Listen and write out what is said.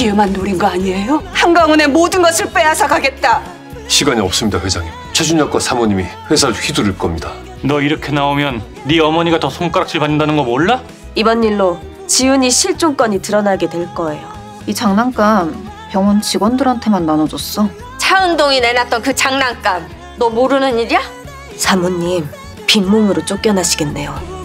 기회만 노린 거 아니에요? 한강훈의 모든 것을 빼앗아 가겠다. 시간이 없습니다, 회장님. 최준혁과 사모님이 회사를 휘두를 겁니다. 너 이렇게 나오면 네 어머니가 더 손가락질 받는다는 거 몰라? 이번 일로 지훈이 실종 건이 드러나게 될 거예요. 이 장난감 병원 직원들한테만 나눠줬어. 차은동이 내놨던 그 장난감 너 모르는 일이야? 사모님 빈몸으로 쫓겨나시겠네요.